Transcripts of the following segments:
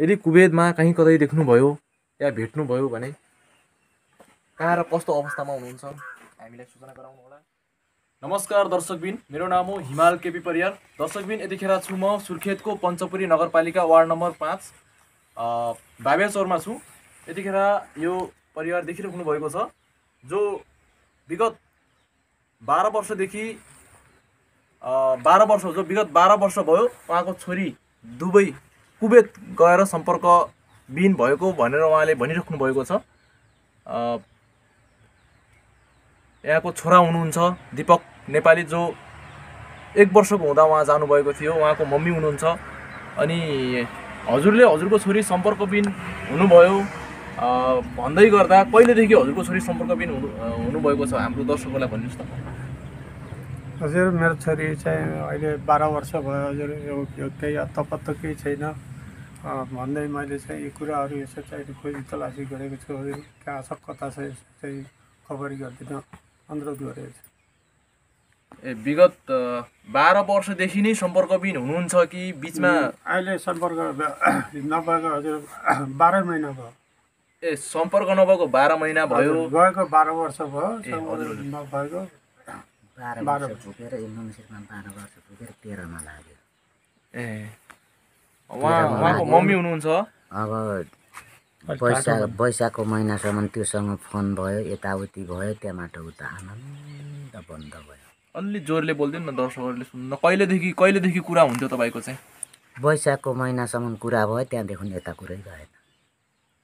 यदि कुवेतमा कहीँ कतै देख्नुभयो या भेट्नुभयो भने कहाँ र कस्तो अवस्थामा हुनुहुन्छ? हामीलाई सूचना गराउनु होला। नमस्कार दर्शकबिन। मेरो नाम हो हिमाल केपी परियार। दर्शकबिन यतिखेर छु म सुर्खेतको पञ्चपुरी नगरपालिका वार्ड नम्बर पाँच बाबे चौरमा छु। यतिखेर यो परिवार देखिराख्नु भएको छ जो विगत बाह्र वर्षदेखि बाह्र वर्ष जो विगत बाह्र वर्ष भयो उहाँको छोरी दुबई कुवेत गएर सम्पर्क विहीन भएको भनेर उहाँले भनिराख्नु भएको छ। यहाँको छोरा हुनुहुन्छ दिपक नेपाली जो एक वर्षको हुँदा उहाँ जानुभएको थियो उहाँको मम्मी हुनुहुन्छ। अनि हजुरले हजुरको छोरी सम्पर्कविहीन हुनुभयो। भन्दै गर्दा कहिलेदेखि हजुरको छोरी सम्पर्कविहीन हुनु हुनुभएको छ? हाम्रो दर्शकहरूलाई भन्नुहोस् त। हजुर मेरो छोरी चाहिँ अहिले बाह्र वर्ष भयो हजुर यो केही अत्तपत्त केही छैन। भन्दै मैले चाहिँ यी कुराहरू यसो चाहिँ खोजी तलासी गरेको छु हजुर। कहाँ छ कता छ यसो चाहिँ खबरी गरिदिन अनुरोध गरेको छु। ए विगत बाह्र वर्षदेखि नै सम्पर्कविहीन हुनुहुन्छ कि बिचमा? अहिले सम्पर्क भए- नभएको हजुर बाह्र महिना भयो। ए सम्पर्क नभएको बाह्र महिना भयो? गएको बाह्र वर्ष भयो। नभएको। बाह्र बाह्र वर्ष पुगेर बाह्र वर्ष पुगेर तेह्रमा लाग्यो। ए। उहाँको मम्मी हुनुहुन्छ? अब वैशाख वैशाखको महिनासम्म त्योसँग फोन भयो यताउति भयो त्यहाँबाट उता आनन्द बन्द भयो। अलि जोरले बोलिदिनु न दर्शकहरूले सुन्नु न। कहिलेदेखि कहिलेदेखि कुरा हुन्थ्यो तपाईँको चाहिँ? वैशाखको महिनासम्म कुरा भयो त्यहाँदेखि यता कुरै भएन।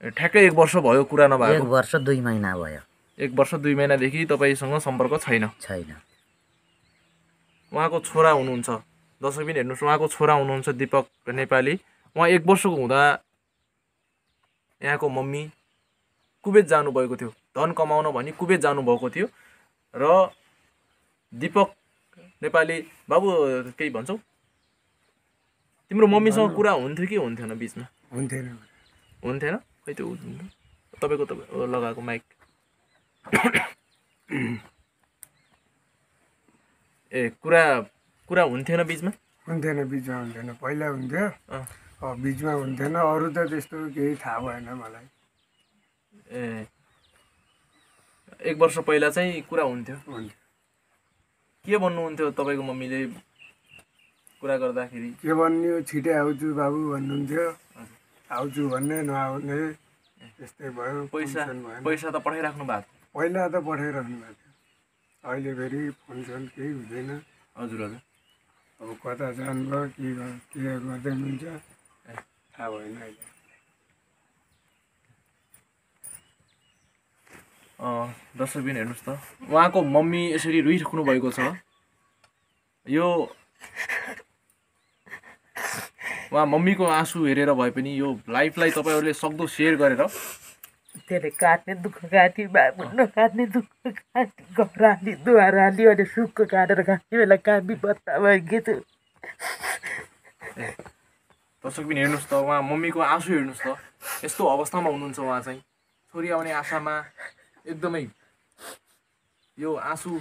ए, ठ्याक्कै एक वर्ष भयो कुरा एक नभएको वर्ष दुई महिना भयो। एक वर्ष दुई महिनादेखि तपाईँसँग सम्पर्क छैन। छैन। उहाँको छोरा हुनुहुन्छ। दर्शक पनि हेर्नुहोस् उहाँको छोरा हुनुहुन्छ दिपक नेपाली। उहाँ एक वर्षको हुँदा यहाँको मम्मी कुवेत जानुभएको थियो। धन कमाउन भनी कुवेत जानुभएको थियो। र दिपक नेपाली बाबु केही भन्छौ? तिम्रो मम्मीसँग कुरा हुन्थ्यो कि हुन्थेन बिचमा? हुन्थेन। हुन्थेन? खै त्यो तपाईँको तपाईँ लगाएको माइक। ए कुरा कुरा हुन्थेन बिचमा? हुन्थेन बिचमा हुन्थेन। पहिला हुन्थ्यो। बिचमा हुन्थेन। अरू त त्यस्तो केही थाहा भएन मलाई। ए एक वर्ष पहिला चाहिँ कुरा हुन्थ्यो। हुन्थ्यो। के भन्नुहुन्थ्यो तपाईँको मम्मीले कुरा गर्दाखेरि? के भन्ने छिटै आउँछु बाबु भन्नुहुन्थ्यो। आउँछु भन्ने नआउने त्यस्तै भयो पैसा पैसा त पठाइराख्नु भएको? पहिला त पठाइरहनु भएको। अहिले फेरि फोन सोन केही हुँदैन। हजुर हजुर अब कता जानुभयो के के गर्दै हुनुहुन्छ? थाहा भएन अहिले। दर्शकबिन हेर्नुहोस् त। उहाँको मम्मी यसरी रोइराख्नु भएको छ। यो उहाँ मम्मीको आँसु हेरेर भए पनि यो लाइफलाई तपाईँहरूले सक्दो सेयर गरेर त्यसले काट्ने दुःख काटी बाबु नकाट्ने दुःख काटी घर हाली दुवार हाली अनि सुक्ख काटेर काट्ने बेला कापी बत्ता भइके छु दर्शकबिन हेर्नुहोस् त उहाँ मम्मीको आँसु हेर्नुहोस् त यस्तो अवस्थामा हुनुहुन्छ उहाँ चाहिँ छोरी आउने आशामा एकदमै यो आँसु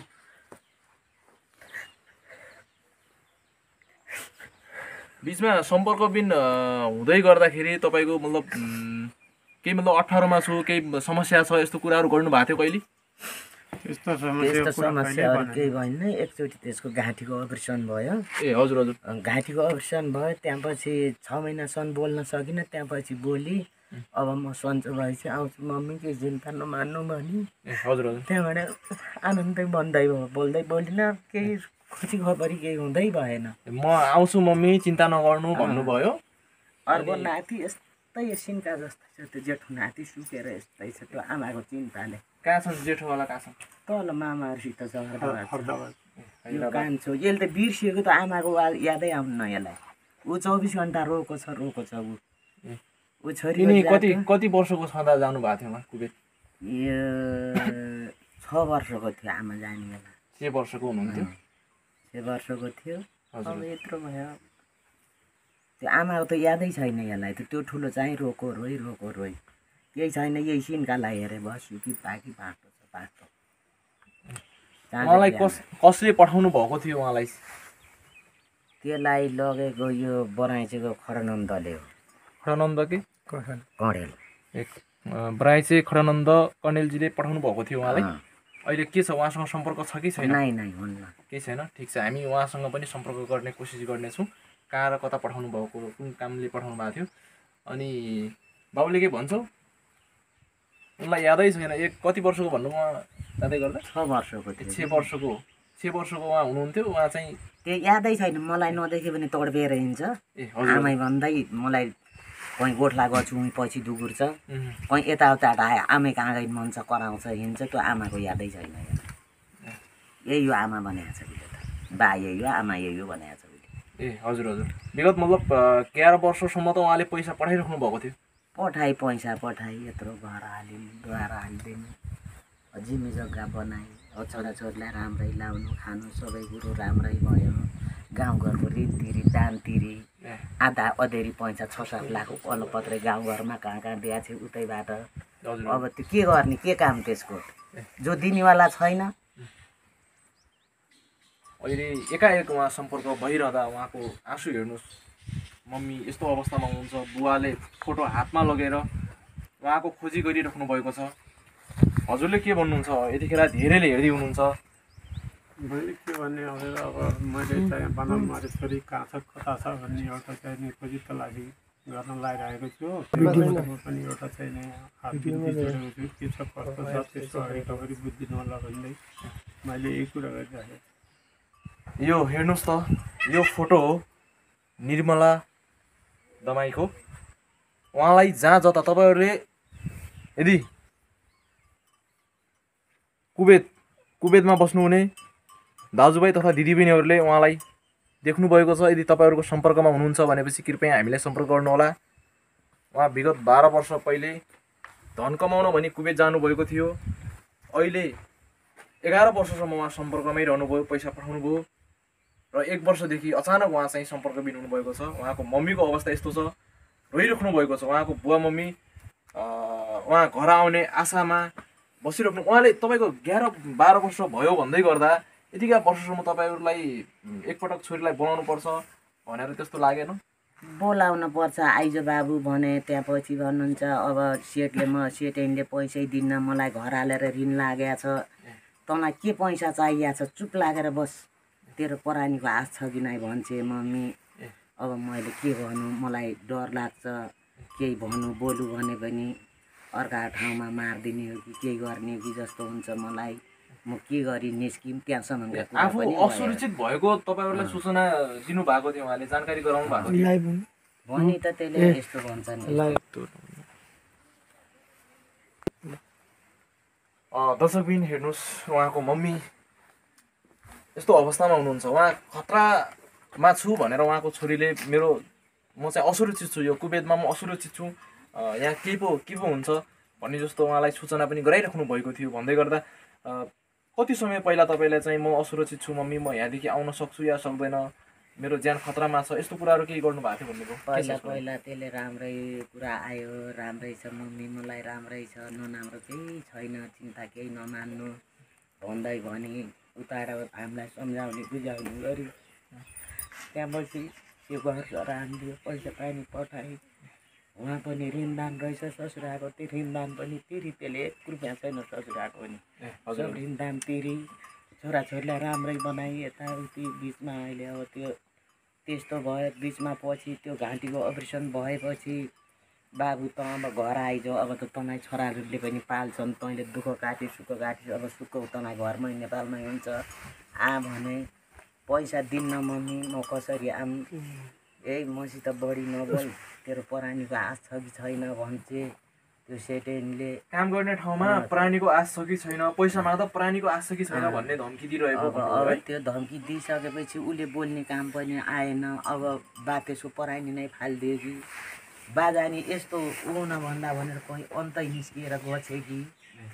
बिचमा सम्पर्कबिन हुँदै गर्दाखेरि तपाईँको मतलब केही मतलब अप्ठ्यारोमा छु केही समस्या छ यस्तो कुराहरू गर्नुभएको थियो कहिले? त्यस्तो समस्याहरू। केही भएन। एकचोटि त्यसको घाँटीको अपरेसन भयो। ए हजुर हजुर। घाँटीको अपरेसन भयो त्यहाँपछि छ महिनासम्म बोल्न सकिनँ त्यहाँपछि बोली। अब म सन्चो भएपछि आउँछु मम्मी के चिन्ता नमान्नु भने। हजुर हजुर। त्यहाँबाट आनन्दै बन्दै भयो बोल्दै बोलिनँ केही खुसी खबरी केही हुँदै भएन। म आउँछु मम्मी चिन्ता नगर्नु भन्नुभयो। अर्को नाति यस्तै सिन्का जस्तै छ त्यो जेठो नाति सुकेर यस्तै छ त्यो आमाको चिन्ताले। कहाँ छ जेठोवाला कहाँ छ? तल मामाहरूसित भएको छ। यो कान्छो यसले त बिर्सिएको त आमाको वा- यादै आउन्न यसलाई। ऊ चौबिस घन्टा रोको छ रोको छ ऊ। ऊ छोरी कति कति वर्षको छँदा जानुभएको थियो उहाँ कुवेत यो छ वर्षको थियो आमा जाने बेला। के वर्षको हुनुहुन्थ्यो? छ वर्षको थियो। अब यत्रो भयो। त्यो आमाको त यादै छैन यसलाई त त्यो ठुलो चाहिँ रोको रोइ रोको रोइ। केही छैन यही सिन्कालाई हेरे बस्यो कि बाँकी बाटो छ बाटो उहाँलाई कस कसले पठाउनु भएको थियो उहाँलाई? त्यसलाई लगेको यो बराइचेको खरनन्दले हो। खडानन्द कि? कडेल एक चाहिँ खडानन्द कणेलजीले पठाउनु भएको थियो उहाँलाई? अहिले के छ उहाँसँग सम्पर्क छ कि छैन? नाइ नाइ हुन्न। केही छैन? ठिक छ हामी उहाँसँग पनि सम्पर्क गर्ने कोसिस गर्नेछौँ। कहाँ र कता पठाउनु भएको कुन कामले पठाउनु भएको थियो? अनि बाबुले के भन्छौ? उनलाई यादै छैन। एक कति वर्षको भन्नु उहाँ? जाँदै गर्दा? छ वर्षको छ वर्षको। छ वर्षको उहाँ हुनुहुन्थ्यो। उहाँ चाहिँ त्यो यादै छैन। मलाई नदेखे पनि तडबिएर हिँड्छ ए आमै भन्दै मलाई कहीँ गोठला गर्छु उहीँ पछि दुगुर्छ कहीँ यताउता आयो आमै कहाँ गई मन छ कराउँछ हिँड्छ त्यो आमाको यादै छैन। यहाँ। हो आमा भनेको छ बा यही हो आमा यही हो भनेको छ। ए हजुर हजुर। विगत मतलब एघार वर्षसम्म त उहाँले पैसा पठाइराख्नु भएको थियो। पठाइ पैसा पठाइ यत्रो घर हालिन् द्वार हालिदिनु। जिम्मी जग्गा बनाइ अब छोराछोरीलाई राम्रै लाउनु खानु सबै कुरो राम्रै भयो। गाउँघरको ऋणतिरी दानतिरी आधा अधेरी पैसा छ सात लाख अलपत्रै गाउँघरमा कहाँ कहाँ बिहा थियो उतैबाट। अब त्यो के गर्ने के काम त्यसको? जो दिनेवाला छैन अहिले एकाएक उहाँ सम्पर्क भइरहँदा उहाँको आँसु हेर्नुहोस्। मम्मी यस्तो अवस्थामा हुनुहुन्छ बुवाले फोटो हातमा लगेर उहाँको खोजी गरिराख्नु भएको छ। हजुरले के भन्नुहुन्छ? यतिखेर धेरैले हेर्दै हुनुहुन्छ मैले के भन्ने हजुर अब मैले चाहिँ बनाउनु छोरी कहाँ छ कता छ भन्ने एउटा चाहिँ नि खोजी तलासी गर्न लगाइरहेको छु। म पनि एउटा चाहिँ के छ कस्तो छ त्यसको तपाईँले बुझिदिनु होला भन्दै मैले यही कुरा गरिराखेको छु। यो हेर्नुहोस् त यो फोटो हो निर्मला दमाईको। उहाँलाई जहाँ जता तपाईँहरूले यदि कुवेत कुवेतमा बस्नुहुने दाजुभाइ तथा दिदीबहिनीहरूले उहाँलाई देख्नुभएको छ यदि तपाईँहरूको सम्पर्कमा हुनुहुन्छ भनेपछि कृपया हामीलाई सम्पर्क गर्नुहोला। उहाँ विगत बाह्र वर्ष पहिले धन कमाउन भनी कुवेत जानुभएको थियो। अहिले एघार वर्षसम्म उहाँ सम्पर्कमै रहनुभयो पैसा पठाउनु भयो र एक वर्षदेखि अचानक उहाँ चाहिँ सम्पर्कबिन हुनुभएको छ। उहाँको मम्मीको अवस्था यस्तो छ। रोइराख्नु भएको छ। उहाँको बुवा मम्मी उहाँ घर आउने आशामा बसिराख्नु। उहाँले तपाईँको एघार बाह्र वर्ष भयो भन्दै गर्दा यतिका वर्षसम्म तपाईँहरूलाई एकपटक छोरीलाई बोलाउनु पर्छ भनेर त्यस्तो लागेन? बोलाउन पर्छ। आइज बाबु भने त्यहाँ पछि भन्नुहुन्छ अब सेठले म सेठैनले पैसै दिन्न मलाई घर हालेर ऋण लागेको छ। तँलाई के पैसा चाहिएको छ? चुप लागेर बस। तेरो परानीको आश छ कि नै भन्छे मम्मी। अब मैले के गर्नु मलाई डर लाग्छ। केही भन्नु? बोलु भने पनि अर्का ठाउँमा मारिदिने हो कि केही गर्ने हो कि जस्तो हुन्छ मलाई। म के गरी निस्किम? त्यहाँसम्मको कुरा आफू। असुरक्षित भएको तपाईँहरूलाई सूचना दिनुभएको थियो उहाँले जानकारी गराउनु भएको थियो भनी त त्यसले यस्तो भन्छ नि अँ, दर्शकबिन हेर्नुहोस् उहाँको मम्मी यस्तो अवस्थामा हुनुहुन्छ। उहाँ खतरामा छु भनेर उहाँको छोरीले मेरो म चाहिँ असुरक्षित छु यो कुवेतमा म असुरक्षित छु। यहाँ के पो के पो हुन्छ भन्ने जस्तो उहाँलाई सूचना पनि गराइराख्नु भएको थियो। भन्दै गर्दा कति समय पहिला तपाईँलाई चाहिँ म असुरक्षित छु मम्मी म यहाँदेखि आउन सक्छु या सक्दैन? मेरो ज्यान खतरामा छ। यस्तो कुराहरू केही गर्नु भएको थियो भन्नुभयो पहिला? पहिला त्यसले राम्रै कुरा आयो राम्रै छ मम्मी मलाई राम्रै छ नराम्रो केही छैन चिन्ता केही नमान्नु भन्दै भने उताएर हामीलाई सम्झाउने बुझाउने गऱ्यो। त्यहाँपछि त्यो घर हानिदियो पैसा पानी पठाएँ। उहाँ पनि ऋणदान रहेछ ससुराको त्यो ऋणदान पनि तिरी त्यसले एक रुपियाँ छैन ससुराको पनि। हजुर सब ऋणदान तिरी। छोराछोरीलाई राम्रै बनाएँ यताउति बिचमा अहिले अब त्यो त्यस्तो भयो। बिचमा पछि त्यो घाँटीको अपरेसन भएपछि बाबु त अब घर आइज अब त तँलाई छोराहरूले पनि पाल्छन्। तैँले दुःख काटी सुख काटी अब सुख तँलाई घरमै नेपालमै हुन्छ। आ भने पैसा दिन्न मम्मी म कसरी आम? ए। मसित बढी नबोल तेरो परानीको आश छ कि छैन भन्छे। त्यो सेटेनले काम गर्ने ठाउँमा प्राणीको आश छ कि छैन? पैसा माग्दा प्राणीको आश छ कि छैन। भन्ने धम्की दिइरहेको अब? त्यो धम्की दिइसकेपछि उसले बोल्ने काम पनि आएन। अब बा त्यसको पराइनी नै फालिदियो कि। बाजानी यस्तो ऊ नभन्दा भनेर कहीँ अन्तै निस्किएर गछ कि।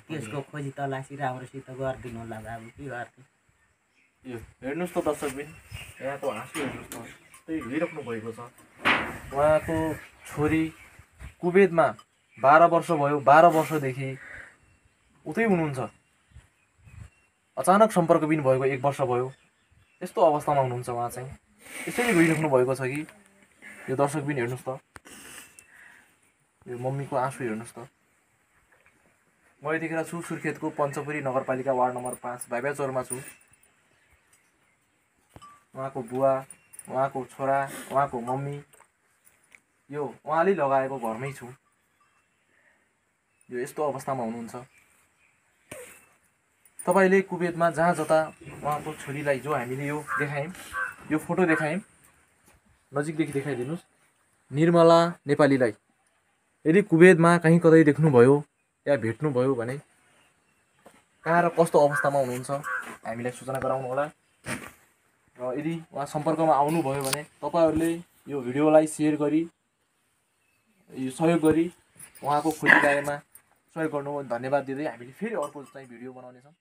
त्यसको खोजी तलासी राम्रोसित गरिदिनु होला बाबु के गर्थ्यो यो हेर्नुहोस् त दर्शकबिन यहाँको हाँसो हेर्नुहोस् त त्यही रोइराख्नु भएको छ। उहाँको छोरी कुवेतमा बाह्र वर्ष भयो बाह्र वर्षदेखि उतै हुनुहुन्छ। अचानक सम्पर्कबिन भएको एक वर्ष भयो। यस्तो अवस्थामा हुनुहुन्छ उहाँ चाहिँ। यसरी रोइराख्नु भएको छ कि? यो दर्शकबिन हेर्नुहोस् त। यो मम्मीको आँसु हेर्नुहोस् त। म यतिखेर छु सुर्खेतको पञ्चपुरी नगरपालिका वार्ड नम्बर पाँच भाइभा चौरमा छु। उहाँको बुवा उहाँको छोरा उहाँको मम्मी यो उहाँले लगाएको घरमै छु। यो यस्तो अवस्थामा हुनुहुन्छ। तपाईँले कुवेतमा जहाँ जता उहाँको छोरीलाई जो हामीले यो देखायौँ यो फोटो देखायौँ नजिकदेखि देखाइदिनुहोस्। निर्मला नेपालीलाई यदि कुवेतमा कहीँ कतै देख्नुभयो या भेट्नुभयो भने कहाँ र कस्तो अवस्थामा हुनुहुन्छ हामीलाई सूचना गराउनु होला। र यदि उहाँ सम्पर्कमा आउनुभयो भने तपाईँहरूले यो भिडियोलाई सेयर गरी यो सहयोग गरी उहाँको खोजी कार्यमा सहयोग गर्नु धन्यवाद दिँदै हामीले फेरि अर्को चाहिँ भिडियो बनाउनेछौँ।